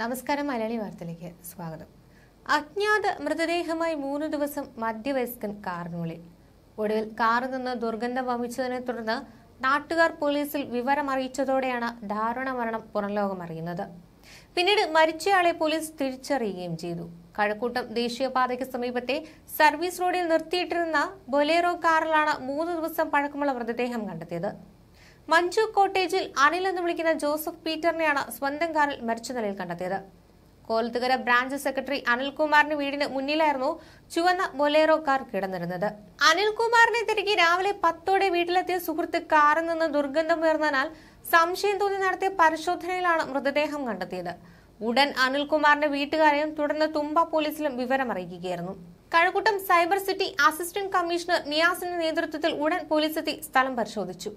നമസ്കാരം മലയാളി വാർത്തയിലേക്ക് സ്വാഗതം. അജ്ഞാത മൃതദേഹമായി മൂന്ന് ദിവസം മധ്യവയസ്കൻ കാറിനുള്ളിൽ. ഒടുവിൽ കാറിൽ നിന്ന് ദുർഗന്ധം വമിച്ചതിനെ തുടർന്ന് നാട്ടുകാർ പോലീസിൽ വിവരം അറിയിച്ചതോടെയാണ് ദാരുണ മരണം പുറംലോകം അറിയുന്നത്. പിന്നീട് മരിച്ചയാളെ പോലീസ് തിരിച്ചറിയുകയും ചെയ്തു. കഴക്കൂട്ടം ദേശീയപാതയ്ക്ക് സമീപത്തെ സർവീസ് റോഡിൽ നിർത്തിയിട്ടിരുന്ന ബൊലേറോ കാറിലാണ് മൂന്ന് ദിവസം പഴക്കമുള്ള മൃതദേഹം കണ്ടെത്തിയത്. മഞ്ജു കോട്ടേജിൽ അനിൽ എന്ന് വിളിക്കുന്ന ജോസഫ് പീറ്ററിനെയാണ് സ്വന്തം കാറിൽ മരിച്ച നിലയിൽ കണ്ടെത്തിയത്. കോലത്തുകര ബ്രാഞ്ച് സെക്രട്ടറി അനിൽകുമാറിന്റെ വീടിന് മുന്നിലായിരുന്നു ചുവന്ന ബൊലേറോ കാർ കിടന്നിരുന്നത്. അനിൽകുമാറിനെ തിരികെ രാവിലെ പത്തോടെ വീട്ടിലെത്തിയ സുഹൃത്ത് കാറിൽ നിന്ന് ദുർഗന്ധം ഉയർന്നതിനാൽ സംശയം തോന്നി നടത്തിയ പരിശോധനയിലാണ് മൃതദേഹം കണ്ടെത്തിയത്. ഉടൻ അനിൽകുമാറിന്റെ വീട്ടുകാരെയും തുടർന്ന് തുമ്പ പോലീസിലും വിവരം അറിയിക്കുകയായിരുന്നു Kazhakkoottam cyber city assistant commissioner നിയാസിന്റെ നേതൃത്വത്തിൽ ഉടൻ പോലീസ് എത്തി സ്ഥലം പരിശോധിച്ചു.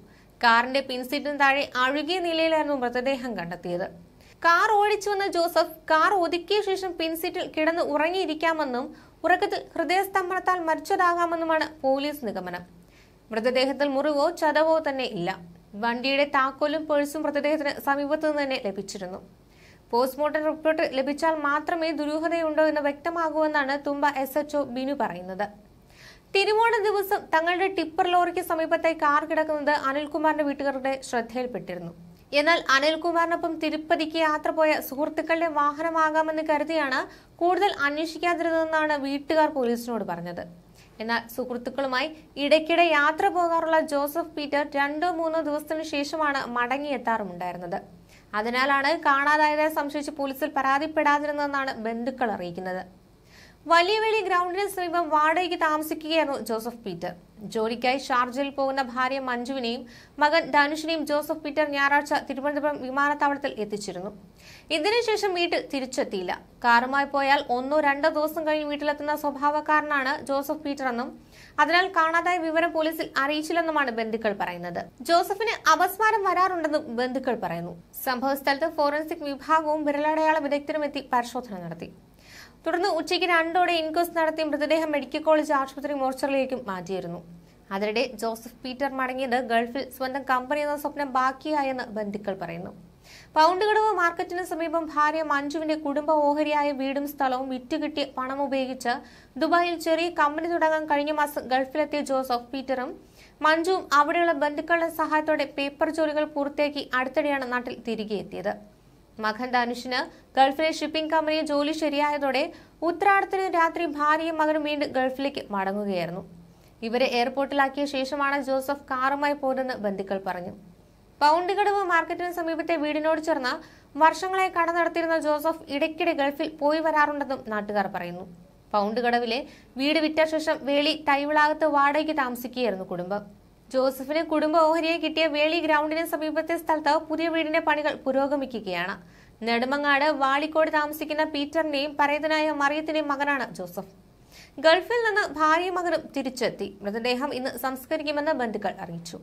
കാറിന്റെ പിൻസീറ്റിന് താഴെ അഴുകിയ നിലയിലായിരുന്നു മൃതദേഹം കണ്ടെത്തിയത്. കാർ ഓടിച്ചു വന്ന ജോസഫ് കാർ ഒതുക്കിയ ശേഷം പിൻസീറ്റിൽ കിടന്ന് ഉറങ്ങിയിരിക്കാമെന്നും ഉറക്കത്തിൽ ഹൃദയസ്തംഭനത്താൽ മരിച്ചതാകാമെന്നുമാണ് പോലീസ് നിഗമനം. മൃതദേഹത്തിൽ മുറിവോ ചതവോ തന്നെ ഇല്ല. വണ്ടിയുടെ താക്കോലും പേഴ്സും മൃതദേഹത്തിന് സമീപത്തു നിന്ന് തന്നെ ലഭിച്ചിരുന്നു. പോസ്റ്റ്മോർട്ടം റിപ്പോർട്ട് ലഭിച്ചാൽ മാത്രമേ ദുരൂഹതയുണ്ടോ എന്ന് വ്യക്തമാകൂ എന്നാണ് തുമ്പ എസ് എച്ച്ഒ ബിനു പറയുന്നത്. തിരുവോണ ദിവസം തങ്ങളുടെ ടിപ്പർ ലോറിക്ക് സമീപത്തായി കാർ കിടക്കുന്നത് അനിൽകുമാറിന്റെ വീട്ടുകാരുടെ ശ്രദ്ധയിൽപ്പെട്ടിരുന്നു. എന്നാൽ അനിൽകുമാറിനൊപ്പം തിരുപ്പതിക്ക് യാത്ര പോയ സുഹൃത്തുക്കളുടെ വാഹനമാകാമെന്ന് കരുതിയാണ് കൂടുതൽ അന്വേഷിക്കാതിരുന്നതെന്നാണ് വീട്ടുകാർ പോലീസിനോട് പറഞ്ഞത്. എന്നാൽ സുഹൃത്തുക്കളുമായി ഇടയ്ക്കിടെ യാത്ര പോകാറുള്ള ജോസഫ് പീറ്റർ രണ്ടോ മൂന്നോ ദിവസത്തിനു ശേഷമാണ് മടങ്ങിയെത്താറുമുണ്ടായിരുന്നത്. അതിനാലാണ് കാണാതായതായി സംശയിച്ച് പോലീസിൽ പരാതിപ്പെടാതിരുന്നതെന്നാണ് ബന്ധുക്കൾ അറിയിക്കുന്നത്. വലിയ വെളി ഗ്രൗണ്ടിന് സമീപം വാടകയ്ക്ക് താമസിക്കുകയായിരുന്നു ജോസഫ് പീറ്റർ. ജോലിക്കായി ഷാർജയിൽ പോകുന്ന ഭാര്യ മഞ്ജുവിനെയും മകൻ ധനുഷിനെയും ജോസഫ് പീറ്റർ ഞായറാഴ്ച തിരുവനന്തപുരം വിമാനത്താവളത്തിൽ എത്തിച്ചിരുന്നു. ഇതിനുശേഷം വീട്ടിൽ തിരിച്ചെത്തിയില്ല. കാറുമായി പോയാൽ ഒന്നോ രണ്ടോ ദിവസം കഴിഞ്ഞ് വീട്ടിലെത്തുന്ന സ്വഭാവക്കാരനാണ് ജോസഫ് പീറ്റർ എന്നും അതിനാൽ കാണാതായ വിവരം പോലീസിൽ അറിയിച്ചില്ലെന്നുമാണ് ബന്ധുക്കൾ പറയുന്നത്. ജോസഫിന് അപസ്മാരം വരാറുണ്ടെന്നും ബന്ധുക്കൾ പറയുന്നു. സംഭവസ്ഥലത്ത് ഫോറൻസിക് വിഭാഗവും വിരലടയാള വിദഗ്ധരും എത്തി പരിശോധന നടത്തി. തുടർന്ന് ഉച്ചയ്ക്ക് രണ്ടോടെ ഇൻക്വസ്റ്റ് നടത്തി മൃതദേഹം മെഡിക്കൽ കോളേജ് ആശുപത്രി മോർച്ചറിലേക്കും മാറ്റിയിരുന്നു. അതിനിടെ ജോസഫ് പീറ്റർ മടങ്ങിയത് ഗൾഫിൽ സ്വന്തം കമ്പനി എന്ന സ്വപ്നം ബാക്കിയായെന്ന് ബന്ധുക്കൾ പറയുന്നു. പൗണ്ടുകടവ് മാർക്കറ്റിന് സമീപം ഭാര്യ മഞ്ജുവിന്റെ കുടുംബ ഓഹരിയായ വീടും സ്ഥലവും വിറ്റുകിട്ടിയ പണം ഉപയോഗിച്ച് ദുബായിൽ ചെറിയ കമ്പനി തുടങ്ങാൻ കഴിഞ്ഞ മാസം ഗൾഫിലെത്തിയ ജോസഫ് പീറ്ററും മഞ്ജുവും അവിടെയുള്ള ബന്ധുക്കളുടെ സഹായത്തോടെ പേപ്പർ ജോലികൾ പൂർത്തിയാക്കി അടുത്തിടെയാണ് നാട്ടിൽ തിരികെ എത്തിയത്. മകൻ ധനുഷിന് ഗൾഫിലെ ഷിപ്പിംഗ് കമ്പനിയിൽ ജോലി ശരിയായതോടെ ഉത്രാടത്തിന് രാത്രി ഭാര്യയും മകനും വീണ്ടും ഗൾഫിലേക്ക് മടങ്ങുകയായിരുന്നു. ഇവരെ എയർപോർട്ടിലാക്കിയ ശേഷമാണ് ജോസഫ് കാറുമായി പോരെന്ന് ബന്ധുക്കൾ പറഞ്ഞു. പൗണ്ടികടവ് മാർക്കറ്റിന് സമീപത്തെ വീടിനോട് ചേർന്ന വർഷങ്ങളായി കട നടത്തിയിരുന്ന ജോസഫ് ഇടയ്ക്കിടെ ഗൾഫിൽ പോയി വരാറുണ്ടെന്നും നാട്ടുകാർ പറയുന്നു. പൗണ്ടുകടവിലെ വീട് വിറ്റ ശേഷം വേളി തൈവിളാകത്ത് വാടകയ്ക്ക് താമസിക്കുകയായിരുന്നു കുടുംബം. ജോസഫിന് കുടുംബ ഓഹരിയെ കിട്ടിയ വേളി ഗ്രൗണ്ടിന് സമീപത്തെ സ്ഥലത്ത് പുതിയ വീടിന്റെ പണികൾ പുരോഗമിക്കുകയാണ്. നെടുമങ്ങാട് വാളിക്കോട് താമസിക്കുന്ന പീറ്ററിന്റെയും പരേതനായ മറിയത്തിന്റെയും മകനാണ് ജോസഫ്. ഗൾഫിൽ നിന്ന് ഭാര്യയും മകനും തിരിച്ചെത്തി. മൃതദേഹം ഇന്ന് സംസ്കരിക്കുമെന്ന് ബന്ധുക്കൾ അറിയിച്ചു.